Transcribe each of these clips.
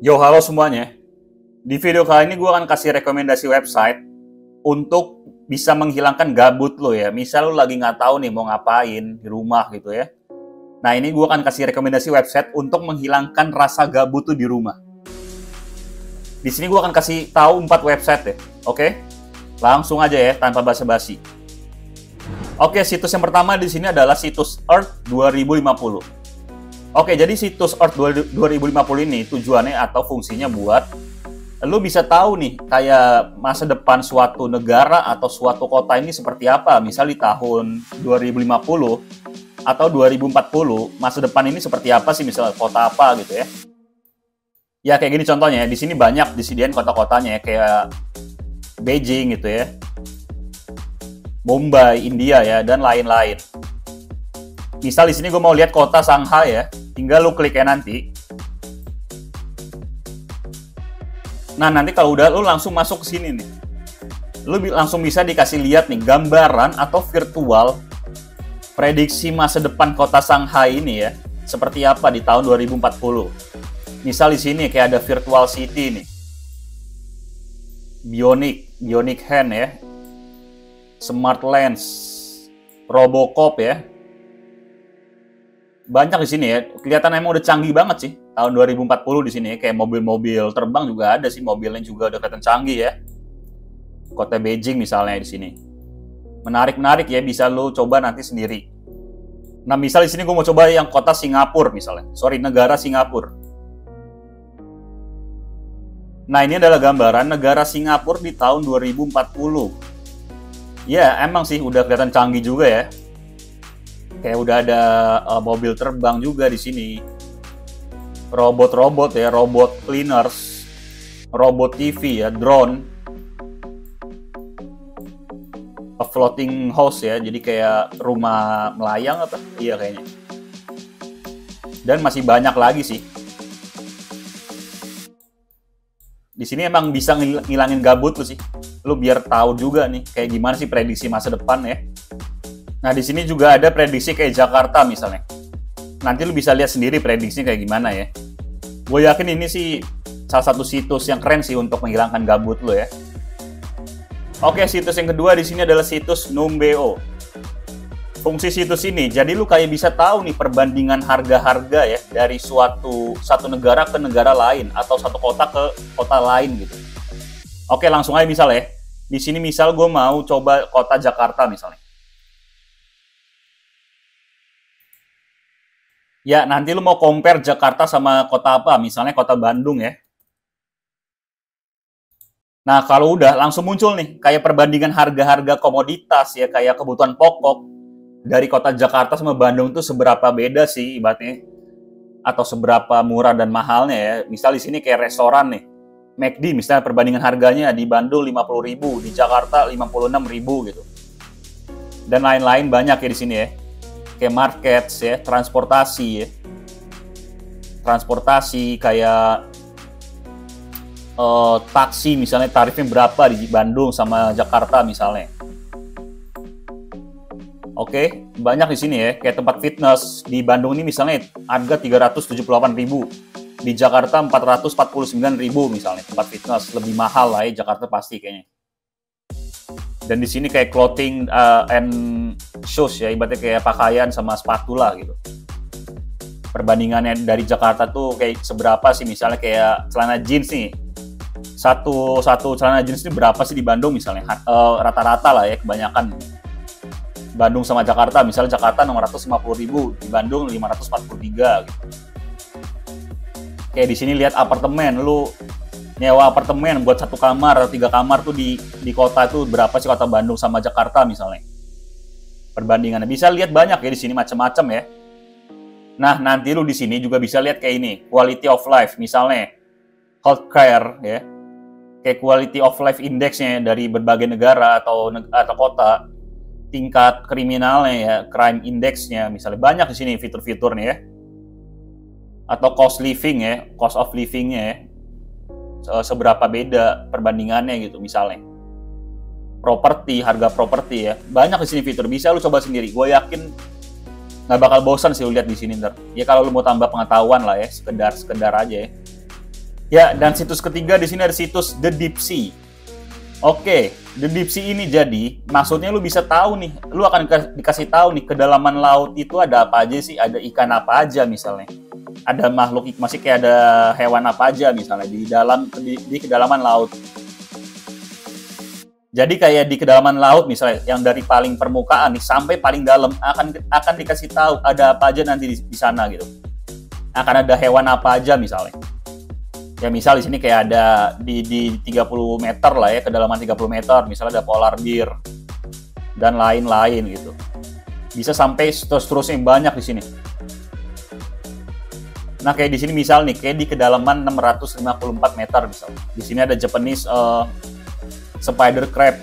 Yo, halo semuanya. Di video kali ini gue akan kasih rekomendasi website untuk bisa menghilangkan gabut lo ya. Misal lo lagi nggak tahu nih mau ngapain di rumah gitu ya. Nah ini gue akan kasih rekomendasi website untuk menghilangkan rasa gabut tuh di rumah. Di sini gue akan kasih tahu empat website ya. Oke? Langsung aja ya tanpa basa-basi. Oke, situs yang pertama di sini adalah situs Earth 2050. Oke, jadi situs Earth 2050 ini tujuannya atau fungsinya buat lu bisa tahu nih kayak masa depan suatu negara atau suatu kota ini seperti apa. Misal di tahun 2050 atau 2040 masa depan ini seperti apa sih misalnya kota apa gitu ya. Ya kayak gini contohnya, di sini banyak disediain kota-kotanya ya kayak Beijing gitu ya. Mumbai, India ya dan lain-lain. Misal di sini gue mau lihat kota Shanghai ya, tinggal lu klik ya nanti. Nah nanti kalau udah lu langsung masuk ke sini nih, lu langsung bisa dikasih lihat nih gambaran atau virtual prediksi masa depan kota Shanghai ini ya, seperti apa di tahun 2040. Misal di sini kayak ada virtual city nih, Bionic, Bionic Hand ya, Smart Lens, Robocop ya, banyak di sini ya. Kelihatan emang udah canggih banget sih tahun 2040 di sini ya. Kayak mobil-mobil terbang juga ada sih, mobilnya juga udah kelihatan canggih ya. Kota Beijing misalnya di sini. Menarik-menarik ya, bisa lo coba nanti sendiri. Nah, misal di sini gue mau coba yang kota Singapura misalnya. Sorry, negara Singapura. Nah, ini adalah gambaran negara Singapura di tahun 2040. Ya, emang sih udah kelihatan canggih juga ya kayak udah ada uh, mobil terbang juga di sini. Robot-robot ya robot cleaners robot TV ya drone. A floating house ya jadi kayak rumah melayang apa? Iya kayaknya. Dan masih banyak lagi sih. Di sini emang bisa ngilangin gabut lu sih. Lu biar tahu juga nih kayak gimana sih prediksi masa depan ya Nah, di sini juga ada prediksi kayak Jakarta misalnya. Nanti lu bisa lihat sendiri prediksi kayak gimana ya. Gue yakin ini sih salah satu situs yang keren sih untuk menghilangkan gabut lo ya. Oke, situs yang kedua di sini adalah situs Numbeo. Fungsi situs ini, jadi lu kayak bisa tahu nih perbandingan harga-harga ya dari suatu satu negara ke negara lain atau satu kota ke kota lain gitu. Oke, langsung aja misalnya. Di sini misal gue mau coba kota Jakarta misalnya. Ya, nanti lu mau compare Jakarta sama kota apa? Misalnya kota Bandung ya. Nah, kalau udah langsung muncul nih, kayak perbandingan harga-harga komoditas ya, kayak kebutuhan pokok dari kota Jakarta sama Bandung itu seberapa beda sih ibaratnya atau seberapa murah dan mahalnya ya. Misal di sini kayak restoran nih. McD misalnya perbandingan harganya di Bandung 50.000, di Jakarta 56.000 gitu. Dan lain-lain banyak ya di sini ya kayak market ya, transportasi ya. Transportasi kayak uh, taksi misalnya tarifnya berapa di Bandung sama Jakarta misalnya. Oke, banyak di sini ya, kayak tempat fitness di Bandung ini misalnya harga 378.000. Di Jakarta 449.000 misalnya tempat fitness lebih mahal lah ya Jakarta pasti kayaknya. Dan di sini kayak clothing uh, and shoes ya, ibaratnya kayak pakaian sama sepatu lah gitu. Perbandingannya dari Jakarta tuh kayak seberapa sih misalnya kayak celana jeans nih. Satu satu celana jeans ini berapa sih di Bandung misalnya? Eh, rata-rata uh, lah ya kebanyakan. Bandung sama Jakarta, misalnya Jakarta 650 ribu, di Bandung 543 gitu. Kayak di sini lihat apartemen, lu nyewa apartemen buat satu kamar atau tiga kamar tuh di di kota itu berapa sih kota Bandung sama Jakarta misalnya? perbandingannya. Bisa lihat banyak ya di sini macam-macam ya. Nah, nanti lu di sini juga bisa lihat kayak ini, quality of life. Misalnya healthcare ya. Kayak quality of life indexnya dari berbagai negara atau atau kota. Tingkat kriminalnya ya, crime indexnya misalnya banyak di sini fitur-fiturnya ya. Atau cost living ya, cost of livingnya ya. Seberapa beda perbandingannya gitu misalnya properti, harga properti ya. Banyak di sini fitur bisa lu coba sendiri. Gue yakin nggak bakal bosan sih lu lihat di sini ntar. Ya kalau lu mau tambah pengetahuan lah ya, sekedar sekedar aja ya. Ya, dan situs ketiga di sini ada situs The Deep Sea. Oke, The Deep Sea ini jadi maksudnya lu bisa tahu nih, lu akan dikasih tahu nih kedalaman laut itu ada apa aja sih, ada ikan apa aja misalnya. Ada makhluk masih kayak ada hewan apa aja misalnya di dalam di, di kedalaman laut. Jadi kayak di kedalaman laut misalnya yang dari paling permukaan nih sampai paling dalam akan akan dikasih tahu ada apa aja nanti di, di sana gitu. Akan ada hewan apa aja misalnya ya misal di sini kayak ada di di 30 meter lah ya kedalaman 30 meter misalnya ada polar bear dan lain-lain gitu bisa sampai terus terusnya banyak di sini nah kayak di sini misal nih kayak di kedalaman 654 meter misal. Di sini ada Japanese uh, spider crab.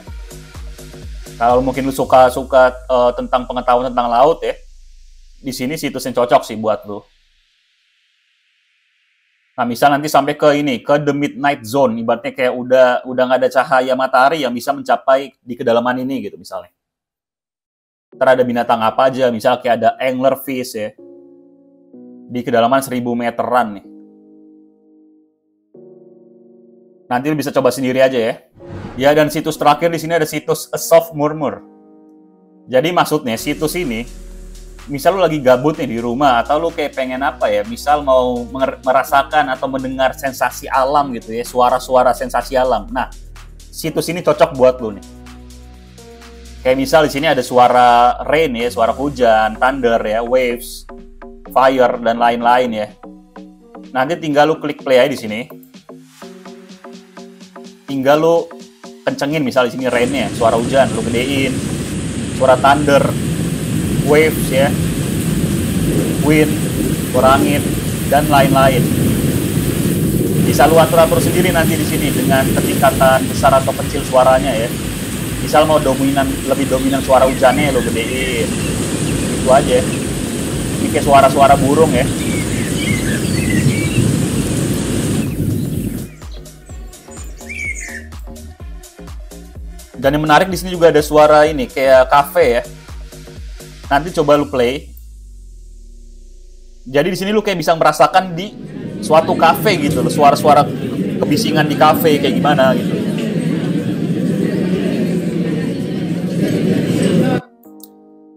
Kalau mungkin lu suka suka uh, tentang pengetahuan tentang laut ya di sini situs yang cocok sih buat lu. Nah, misal nanti sampai ke ini, ke the midnight zone, ibaratnya kayak udah udah nggak ada cahaya matahari yang bisa mencapai di kedalaman ini gitu misalnya. Ntar ada binatang apa aja, misal kayak ada anglerfish ya, di kedalaman 1000 meteran nih. Nanti bisa coba sendiri aja ya. Ya, dan situs terakhir di sini ada situs A Soft Murmur. Jadi maksudnya situs ini misal lu lagi gabut nih di rumah atau lu kayak pengen apa ya misal mau merasakan atau mendengar sensasi alam gitu ya suara-suara sensasi alam nah situs ini cocok buat lu nih kayak misal di sini ada suara rain ya suara hujan thunder ya waves fire dan lain-lain ya nanti tinggal lu klik play aja di sini tinggal lu kencengin misal di sini rain ya suara hujan lu gedein suara thunder waves ya, wind, kurangin, dan lain-lain. Bisa lu atur-atur sendiri nanti di sini dengan ketingkatan besar atau kecil suaranya ya. Misal mau dominan lebih dominan suara hujannya lo gedein. Itu aja. Kayak suara-suara burung ya. Dan yang menarik di sini juga ada suara ini kayak kafe ya nanti coba lu play. Jadi di sini lu kayak bisa merasakan di suatu kafe gitu suara-suara kebisingan di kafe kayak gimana gitu.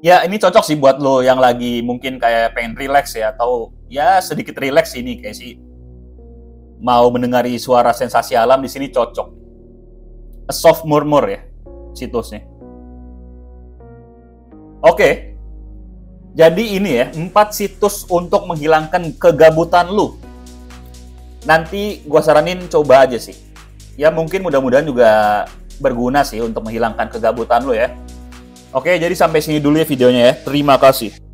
Ya ini cocok sih buat lo yang lagi mungkin kayak pengen relax ya atau ya sedikit relax ini kayak sih mau mendengari suara sensasi alam di sini cocok. A soft murmur ya situsnya. Oke. Jadi ini ya, empat situs untuk menghilangkan kegabutan lu. Nanti gua saranin coba aja sih. Ya mungkin mudah-mudahan juga berguna sih untuk menghilangkan kegabutan lu ya. Oke, jadi sampai sini dulu ya videonya ya. Terima kasih.